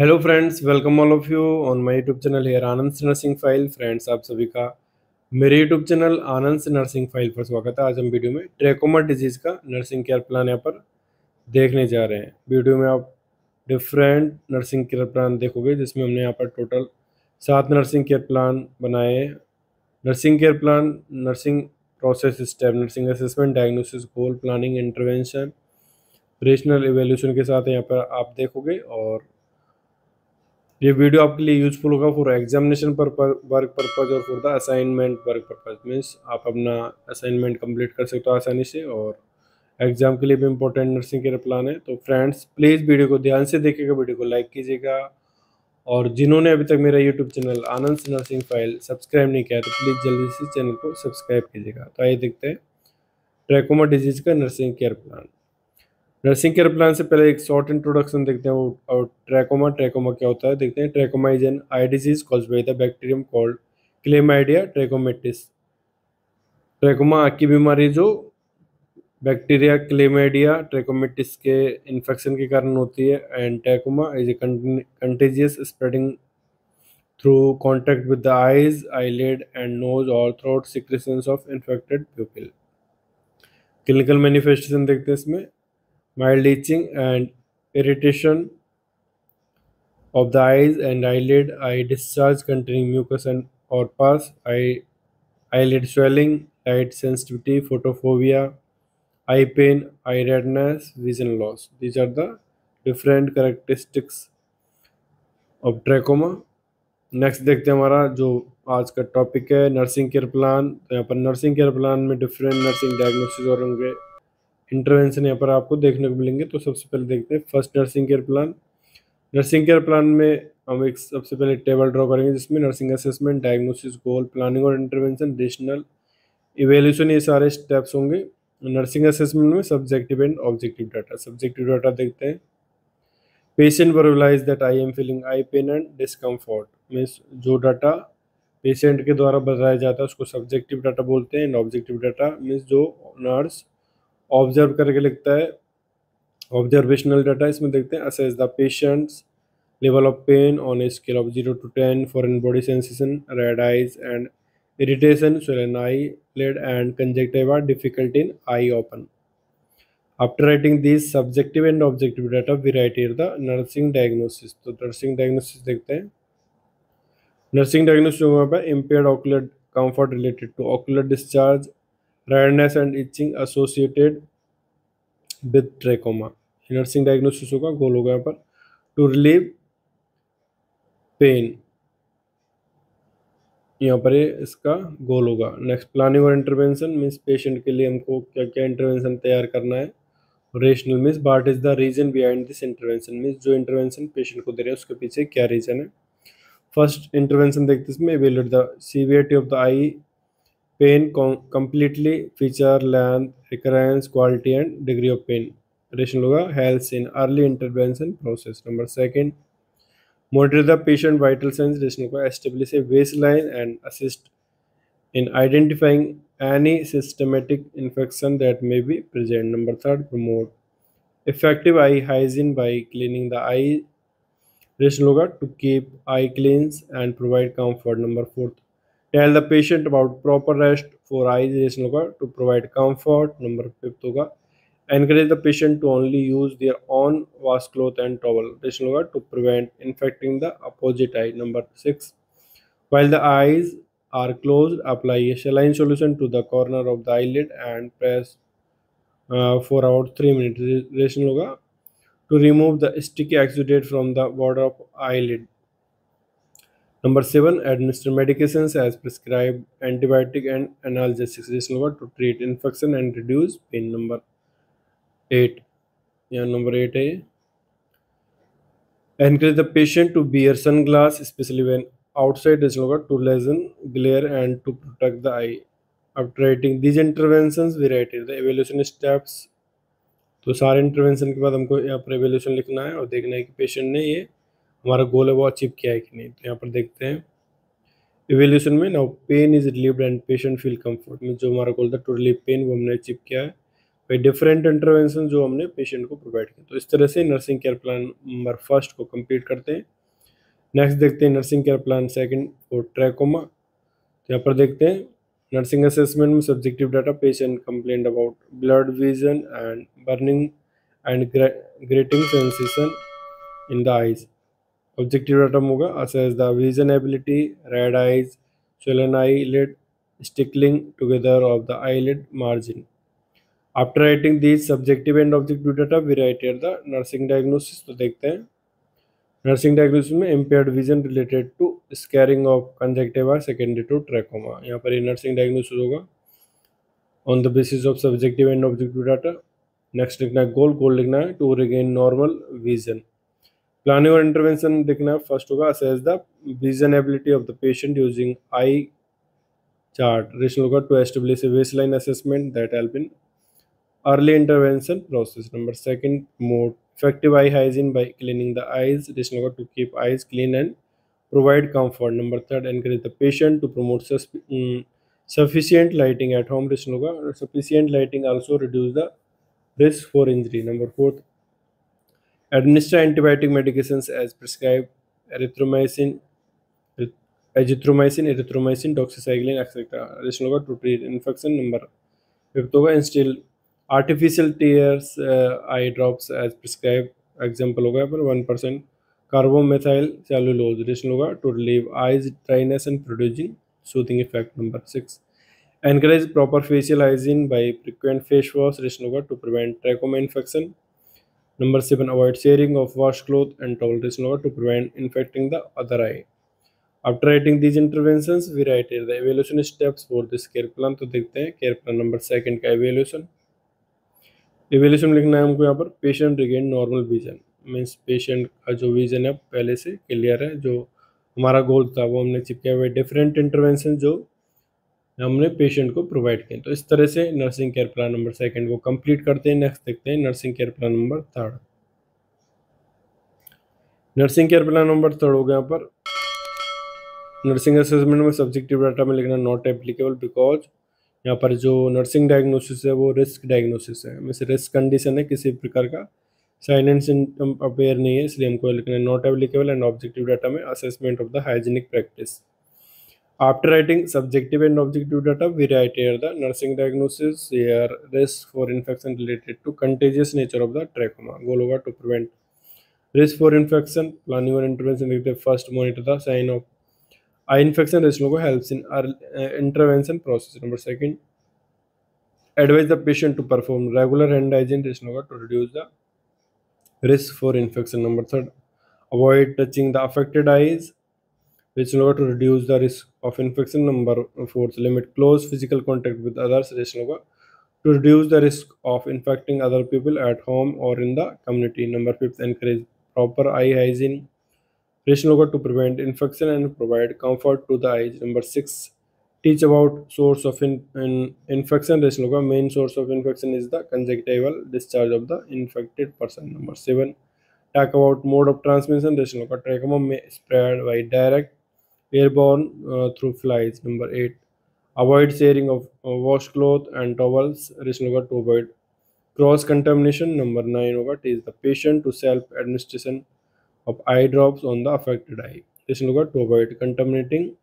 Hello friends welcome all of you on my YouTube channel here Anand से nursing file friends आप सभी का मेरे यूट्यूब चैनल आनंद से नर्सिंग फ़ाइल पर स्वागत है। आज हम वीडियो में ट्रेकोमा डिज़ीज़ का नर्सिंग केयर प्लान यहाँ पर देखने जा रहे हैं। वीडियो में आप डिफरेंट नर्सिंग केयर प्लान देखोगे, जिसमें हमने यहाँ पर टोटल सात नर्सिंग केयर प्लान बनाए हैं। Nursing care plan nursing process step nursing assessment diagnosis goal planning intervention operational evaluation के साथ यहाँ पर आप देखोगे और ये वीडियो आपके लिए यूजफुल होगा फॉर एग्जामिनेशन पर वर्क पर्पज और for the assignment work purpose means आप अपना असाइनमेंट कंप्लीट कर सकते हो आसानी से और एग्ज़ाम के लिए भी इंपॉर्टेंट नर्सिंग केयर प्लान है। तो फ्रेंड्स प्लीज़ वीडियो को ध्यान से देखिएगा वीडियो को लाइक कीजिएगा। और जिन्होंने अभी तक मेरा YouTube channel Anand nursing file subscribe नहीं किया तो प्लीज़ जल्दी से चैनल को सब्सक्राइब कीजिएगा। तो आइए देखते हैं ट्रैकोमा डिज़ीज़ का nursing care plan nursing care plan से पहले एक शॉर्ट इंट्रोडक्शन देखते हैं और ट्रैकोमा ट्रैकोमा क्या होता है, देखते हैं। Trachoma is an eye disease caused by the bacterium called chlamydia trachomatis trachoma की बीमारी जो बैक्टीरिया क्लेमाइडिया ट्रैकोमेटिस के इन्फेक्शन के कारण होती है and trachoma is a contagious spreading through contact with the eyes eyelid and nose और throat secretions of infected pupil clinical manifestation देखते हैं इसमें। Mild itching and irritation of the eyes and eyelid, eye discharge containing mucus and or pus, eye, eyelid swelling, light sensitivity, photophobia, eye pain, eye redness, vision loss. These are the different characteristics of trachoma. Next देखते हैं हमारा जो आज का topic है nursing care plan तो यहाँ पर नर्सिंग केयर प्लान में डिफरेंट नर्सिंग डायग्नोसिस और होंगे इंटरवेंशन यहाँ पर आपको देखने को मिलेंगे। तो सबसे पहले देखते हैं first nursing care plan nursing care plan में हम एक सबसे पहले टेबल ड्रॉ करेंगे, जिसमें nursing assessment diagnosis goal planning और इंटरवेंशन एडिशनल इवेल्यूशन ये सारे स्टेप्स होंगे। नर्सिंग असेसमेंट में subjective and objective data subjective data देखते हैं। Patient verbalize that I am feeling eye pain and discomfort means जो डाटा पेशेंट के द्वारा बताया जाता है, उसको सब्जेक्टिव डाटा बोलते हैं एंड ऑब्जेक्टिव डाटा मीन्स जो नर्स ऑब्ज़र्व करके लिखता है। ऑब्जर्वेशनल डाटा इसमें देखते हैं। Assess the patient's level of pain on a scale of zero to ten foreign body sensation red eyes and irritation swollen eyelid and conjunctiva are difficult in eye open after writing this subjective and objective data we write here the nursing diagnosis तो nursing diagnosis देखते हैं। Nursing diagnosis impaired ocular comfort related to ocular discharge redness and itching associated with trachoma nursing diagnosis होगा goal होगा यहाँ पर to relieve pain यहाँ पर इसका गोल होगा। नेक्स्ट प्लानिंग और इंटरवेंशन मीन्स पेशेंट के लिए हमको क्या क्या इंटरवेंशन तैयार करना है? Rationale means what is the reason behind this intervention means जो इंटरवेंशन पेशेंट को दे रहे हैं, उसके पीछे क्या रीजन है? फ़र्स्ट इंटरवेंशन देखते इसमें evaluate the severity of the eye Pain com completely feature length, recurrence, quality and degree of pain. Rational hoga health in early intervention process. Number second, monitor the patient vital signs. Hoga establish a baseline and assist in identifying any systematic infection that may be present. Number third, promote effective eye hygiene by cleaning the eye. Rational hoga to keep eye clean and provide comfort. Number fourth, Tell the patient about proper rest for eye irritation होगा to provide comfort. Number fifth होगा encourage the patient to only use their own washcloth and towel. Irritation होगा to prevent infecting the opposite eye. Number six while the eyes are closed apply a saline solution to the corner of the eyelid and press uh, for about three minutes. Irritation होगा to remove the sticky exudate from the border of eyelid. Number seven administer medication as prescribed antibiotic and analgesics to treat infection and reduce pain number eight या number eight है encourage the patient to wear sun glass especially when outside to lessen glare and to protect the eye after writing these intervention we writed the evaluation steps तो सारे intervention के बाद हमको यहाँ पर evaluation लिखना है और देखना है कि पेशेंट ने ये हमारा गोल है वो अचीव किया है कि नहीं? तो यहाँ पर देखते हैं। इवेल्यूशन में now pain is relieved and patient feel comfort में जो हमारा गोल था टू रिलीव पेन वो हमने अचीव किया है। भाई डिफरेंट इंटरवेंशन जो हमने पेशेंट को प्रोवाइड किया। तो इस तरह से nursing care plan number first को कंप्लीट करते हैं। नेक्स्ट देखते हैं नर्सिंग केयर प्लान सेकंड और ट्रैकोमा तो यहाँ पर देखते हैं। नर्सिंग असेसमेंट में subjective data patient complaint about blurred vision and burning and grating sensation in the eyes objective data होगा assess the vision ability red eyes swollen eyelid stickling together of the eyelid margin. After writing these subjective and objective data, we write here the nursing diagnosis. तो देखते हैं। Nursing diagnosis में impaired vision related to scarring of conjunctiva secondary to trachoma यहाँ पर ये nursing diagnosis होगा। On the basis of subjective and objective data next लिखना है गोल गोल लिखना है to regain normal vision planning और इंटरवेंशन देखना है फर्स्ट होगा assess the vision ability of the patient using eye chart rational होगा to establish a baseline assessment that help in early intervention process number second mode effective eye hygiene by cleaning the eyes additional to keep eyes clean and provide comfort number third encourage the patient to promote um, sufficient lighting at home additional sufficient lighting also reduce the risk for injury number fourth administer antibiotic medications as prescribed, erythromycin azithromycin erythromycin, doxycycline etc additional to treat infection number. Fifth होगा instill artificial tears eye drops as prescribed example होगा पर one percent carboxymethyl cellulose additional होगा to relieve eyes dryness and producing soothing effect number six encourage proper facial hygiene by frequent face wash additional होगा to prevent trachoma infection seven avoid sharing of wash cloth and towel additional होगा to prevent infecting the other eye after writing these intervention we write the evaluation steps for this care plan तो देखते हैं care plan number second का evaluation evaluation लिखना है हमको यहाँ पर patient regain normal vision means patient का जो विजन है पहले से क्लियर है, जो हमारा गोल था, वो हमने चिपके हुए डिफरेंट इंटरवेंशन जो हमने पेशेंट को प्रोवाइड किए तो इस तरह से nursing care plan number second को कंप्लीट करते हैं। नेक्स्ट देखते हैं nursing care plan number third nursing care plan number third हो गया पर। नर्सिंग असेसमेंट में सब्जेक्टिव डाटा में लिखना नॉट एप्लीकेबल बिकॉज़ यहाँ पर जो नर्सिंग डायग्नोसिस है वो रिस्क डायग्नोसिस है। वैसे रिस्क कंडीशन है, किसी प्रकार का सिम्टम अपेयर नहीं है, इसलिए हमको लिखना not applicable and objective data में assessment of the hygienic practice After writing subjective and objective data, we write here the nursing diagnosis, here risk for infection related to contagious nature of the trachoma, Golova to prevent risk for infection, plan your intervention with the first monitor the sign of eye infection, risk logo helps in our uh, intervention process. Number second, advise the patient to perform regular hand hygiene, risk logo to reduce the risk for infection. Number third, avoid touching the affected eyes which logo to reduce the risk of infection number fourth limit close physical contact with others logo to reduce the risk of infecting other people at home or in the community number fifth encourage proper eye hygiene Rational to prevent infection and provide comfort to the eyes. Number six, teach about source of in, in infection. Rational main source of infection is the conjunctival discharge of the infected person. Number seven, talk about mode of transmission. Rational trachoma may spread by direct airborne uh, through flies. Number eight, avoid sharing of uh, washcloth and towels. Rational to avoid cross contamination. Number nine, over teach the patient to self administration of eye drops on the affected eye. This will to avoid contaminating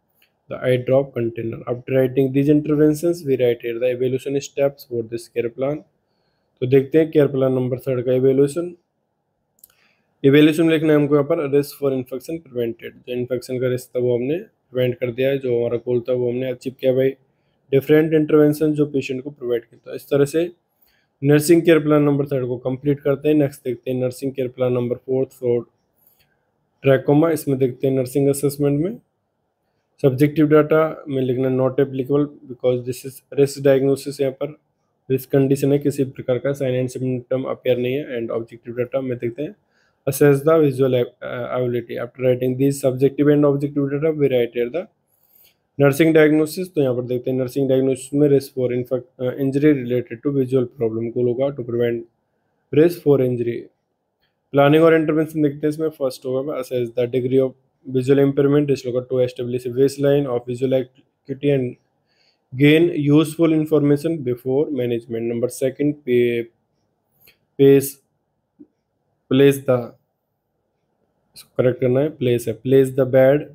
the eye drop container. After writing these interventions, we write here the evaluation steps for this care plan. तो देखते हैं care plan number third का evaluation evaluation लिखना है हमको यहाँ पर risk for infection prevented जो इन्फेक्शन का रिस्क था वो हमने प्रिवेंट कर दिया है, जो हमारा गोल था वो हमने अचीव किया भाई। डिफरेंट इंटरवेंशन जो पेशेंट को प्रोवाइड किया था। इस तरह से nursing care plan number third को कंप्लीट करते हैं। नेक्स्ट देखते हैं nursing care plan number fourth fourth trachoma इसमें देखते हैं नर्सिंग असेसमेंट में। सब्जेक्टिव डाटा में लिखना not applicable because this is risk diagnosis यहाँ पर। रिस्क कंडीशन है, किसी प्रकार का साइन एंड सिम्टम अपेयर नहीं है एंड ऑब्जेक्टिव डाटा में देखते हैं। Assess the visual ability. After writing these subjective and objective data we write here the nursing diagnosis तो यहाँ पर देखते हैं नर्सिंग डायग्नोसिस में risk for injury related to visual problem को होगा to prevent risk for injury planning और intervention देखते हैं इसमें फ़र्स्ट होगा assess the degree of visual impairment इस होगा to establish baseline of visual activity and gain useful information before management. Number second pay, pays place the correct करना है place है place the bed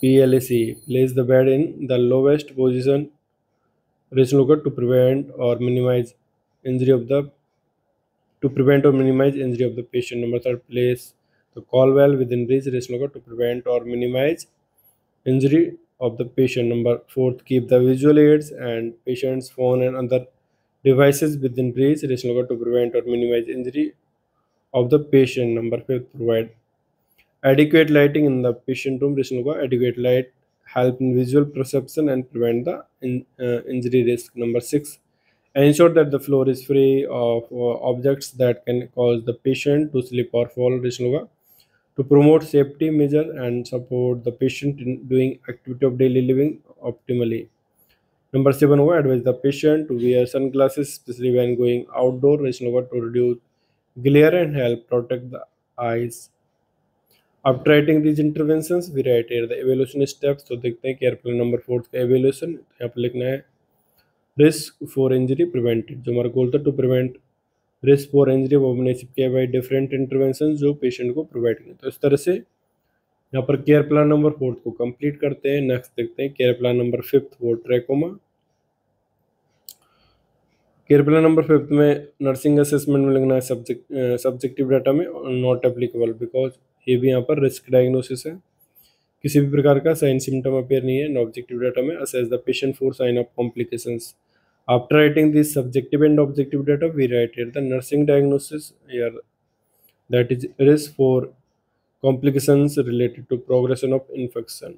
PLC place the bed in the lowest position rational to prevent or minimize injury of the to prevent or minimize injury of the patient number third place the call valve within reach rational to prevent or minimize injury of the patient number fourth keep the visual aids and patient's phone and other devices within reach rational to prevent or minimize injury of the patient number five provide adequate lighting in the patient room. Rational adequate light help in visual perception and prevent the in, uh, injury risk. Number six ensure that the floor is free of uh, objects that can cause the patient to slip or fall. Rational to promote safety measure and support the patient in doing activity of daily living optimally. Number seven, advise the patient to wear sunglasses, especially when going outdoor, to reduce glare and help protect the eyes. After writing these interventions, we write here the evaluation steps. तो देखते हैं care plan number fourth का evaluation यहाँ पर लिखना है. Risk for injury prevented जो हमारा गोल था to prevent risk for injury वो हमने किया बाई डिफरेंट इंटरवेंशन जो पेशेंट को प्रोवाइड करें तो इस तरह से यहाँ पर केयर प्लान नंबर फोर्थ को कंप्लीट करते हैं। नेक्स्ट देखते हैं केयर प्लान नंबर फिफ्थ वो trachoma care plan number fifth में नर्सिंग असेसमेंट में लगना है सब्जेक्ट सब्जेक्टिव डाटा में नॉट एप्लीकेबल बिकॉज़ ये भी यहाँ पर रिस्क डायग्नोसिस है। किसी भी प्रकार का साइन सिम्टम अपेयर नहीं है नो ऑब्जेक्टिव डाटा में assess the patient for sign of complication after writing this subjective and objective data we write the nursing diagnosis here that is risk for complication related to progression of infection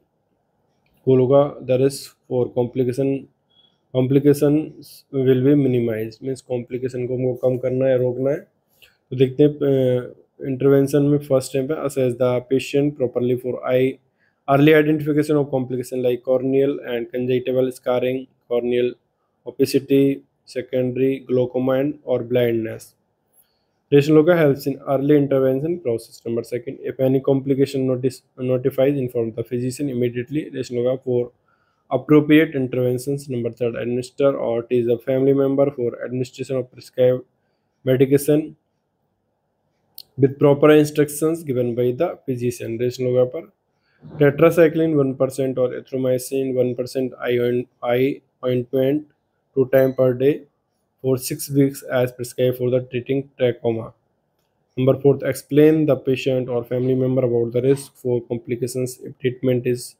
होगा the risk for complication complication will be minimize means complication को हमको कम करना है, रोकना है। तो देखते हैं इंटरवेंशन में फ़र्स्ट स्टेप है assess the patient properly for eye early identification of complication like corneal and conjunctival scarring corneal opacity secondary glaucoma and और blindness rationale helps in early intervention process number second if any complication notice notifies inform the physician immediately rationale for appropriate interventions. Number third, administer or tease a family member for administration of prescribed medication with proper instructions given by the physician. Radiology पर tetracycline 1% or erythromycin 1% eye ointment two times per day for six weeks as prescribed for the treating trachoma. Number four, explain the patient or family member about the risk for complications if treatment is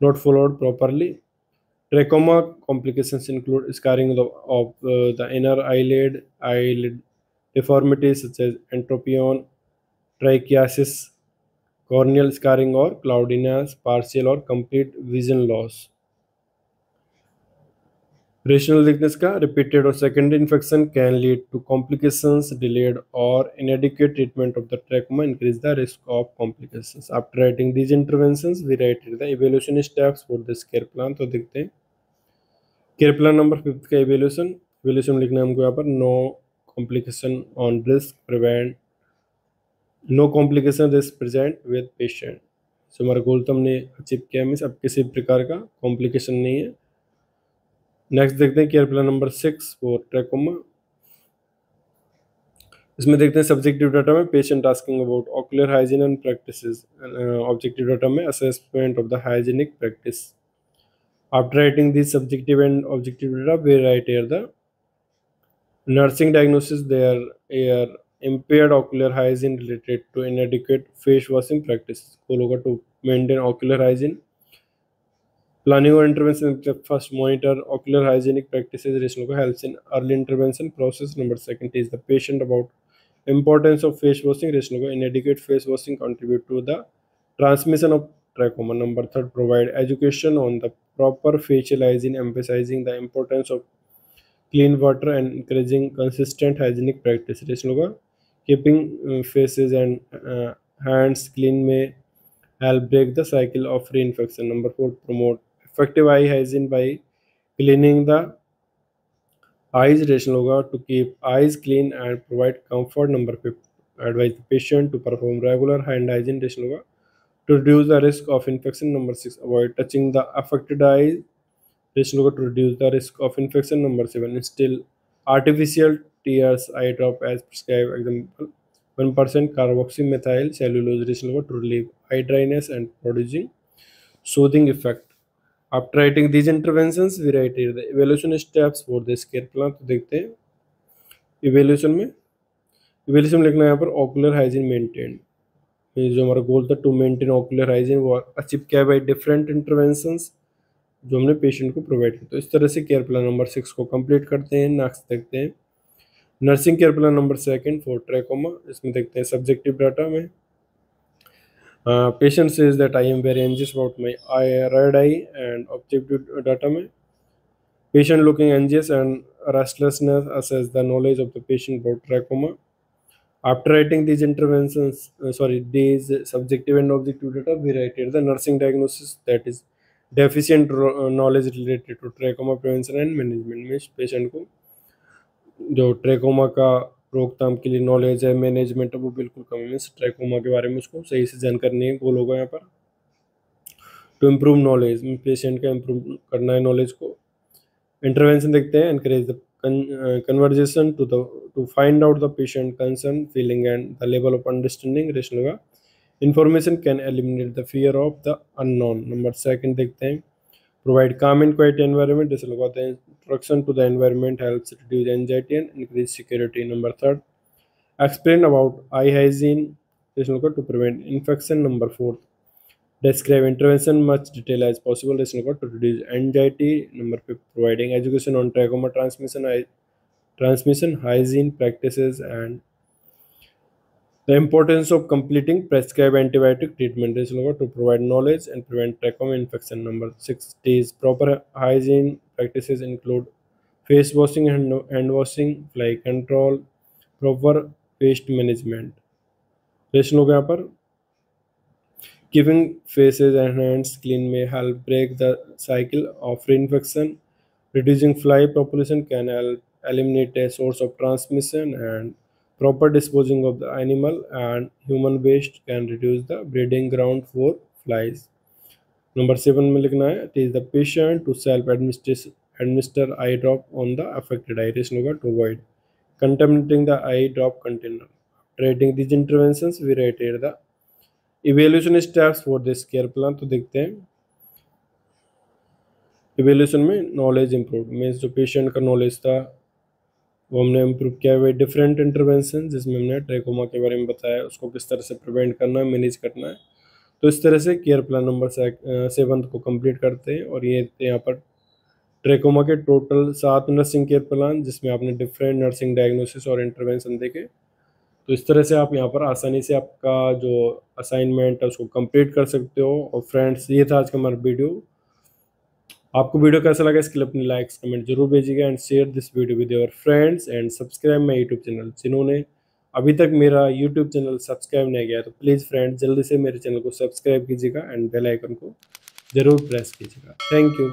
not followed properly. Trachoma complications include scarring of, of uh, the inner eyelid, eyelid deformities such as entropion, trichiasis, corneal scarring or cloudiness, partial or complete vision loss. Rationale weakness का repeated और secondary infection can lead to complication delayed और inadequate treatment of the trachoma increase the risk of complication after writing these intervention we writed the evaluation steps for this care plan तो देखते हैं। Care plan number fifth का evaluation evaluation लिखना है हमको यहाँ पर no complication on risk prevent no complication risk present with patient so हमारा गोल तो हमने अचीव किया मीन्स अब किसी प्रकार का कॉम्प्लिकेशन नहीं है। नेक्स्ट देखते हैं care plan number six for trachoma इसमें देखते हैं सब्जेक्टिव डाटा में patient asking about ocular hygiene and practice objective data में assessment of the hygienic practice after writing this subjective and objective data we write here the nursing diagnosis there are impaired ocular hygiene related to inadequate face washing practices को to maintain ocular hygiene Planning or intervention first monitor ocular hygienic practices Rishnuka helps in early intervention process. Number second is the patient about importance of face washing. Rishnuka inadequate face washing contribute to the transmission of trachoma. Number third provide education on the proper facial hygiene, emphasizing the importance of clean water and encouraging consistent hygienic practice. Rishnuka keeping uh, faces and uh, hands clean may help break the cycle of reinfection. Number four promote effective eye hygiene by cleaning the eyes. Rational to keep eyes clean and provide comfort. Number 5 advise the patient to perform regular hand hygiene. Rational to reduce the risk of infection. Number 6 avoid touching the affected eyes. rational to reduce the risk of infection. Number 7 instill artificial tears eye drop as prescribed. Example 1% carboxymethyl cellulose. Rational to relieve eye dryness and producing soothing effect. After writing these interventions, we write here the evaluation steps for this care plan. तो देखते हैं। Evaluation में evaluation में लिखना है यहाँ पर ocular hygiene maintain जो हमारा गोल था टू मेंटेन ऑकुलर हाइजीन वो अचीव किया बाई डिफरेंट इंटरवेंशंस जो हमने पेशेंट को प्रोवाइड किया। तो इस तरह से केयर प्लान नंबर सिक्स को कंप्लीट करते हैं नेक्स्ट देखते हैं। Nursing care plan number second for trachoma इसमें देखते हैं सब्जेक्टिव डाटा में। Patient says that I am very anxious about my eye red eye and objective data में। Patient looking anxious and restlessness as the knowledge of the patient about trachoma after writing these intervention sorry these subjective and objective data we writed the nursing diagnosis that is deficient knowledge related to trachoma prevention and management में patient को जो trachoma का रोकथाम के लिए knowledge है management है, वो बिल्कुल कमी है। स्ट्रैकोमा के बारे में उसको सही से जानकारी नहीं है गोल होगा यहाँ पर। टू इम्प्रूव नॉलेज पेशेंट का इम्प्रूव करना है नॉलेज को। इंटरवेंशन देखते हैं increase the conversation to the to find out the patient concern feeling and the level of understanding rationale का। Information can eliminate the fear of the unknown number second देखते हैं provide calm in quiet environment जैसे लगवाते हैं Protection to the environment helps reduce anxiety and increase security. Number third, explain about eye hygiene to prevent infection. Number fourth, describe intervention much detail as possible to reduce anxiety. Number fifth, providing education on trachoma transmission, transmission hygiene practices and the importance of completing prescribed antibiotic treatment is to provide knowledge and prevent trachoma infection. Number six is proper hygiene practices include face washing and hand washing, fly control, proper waste management. Ration हो गया पर Keeping faces and hands clean may help break the cycle of reinfection. Reducing fly population can help eliminate a source of transmission and proper disposing of the animal and human waste can reduce the breeding ground for flies. Number seven में लिखना है it is the patient to self administer eye drop on the affected eye rationale होगा to avoid contaminating the eye drop container. Writing these interventions we write here the evaluation steps for this care plan तो देखते हैं evaluation में knowledge improve means जो patient का knowledge था वो हमने इम्प्रूव किया हुआ डिफरेंट इंटरवेंशन जिसमें हमने ट्रेकोमा के बारे में बताया, उसको किस तरह से प्रिवेंट करना है मैनेज करना है। तो इस तरह से केयर प्लान नंबर सेवन को कंप्लीट करते हैं और ये यहाँ पर ट्रेकोमा के टोटल सात नर्सिंग केयर प्लान जिसमें आपने डिफरेंट नर्सिंग डायग्नोसिस और इंटरवेंशन देखे। तो इस तरह से आप यहाँ पर आसानी से आपका जो असाइनमेंट है उसको कंप्लीट कर सकते हो। और फ्रेंड्स ये था आज का हमारा वीडियो आपको वीडियो कैसा लगा इसके लिए अपने लाइक्स कमेंट ज़रूर भेजिएगा and share this video with your friends and subscribe my YouTube channel जिन्होंने अभी तक मेरा यूट्यूब चैनल सब्सक्राइब नहीं किया तो प्लीज़ फ्रेंड्स जल्दी से मेरे चैनल को सब्सक्राइब कीजिएगा एंड बेलाइकन को ज़रूर प्रेस कीजिएगा। Thank you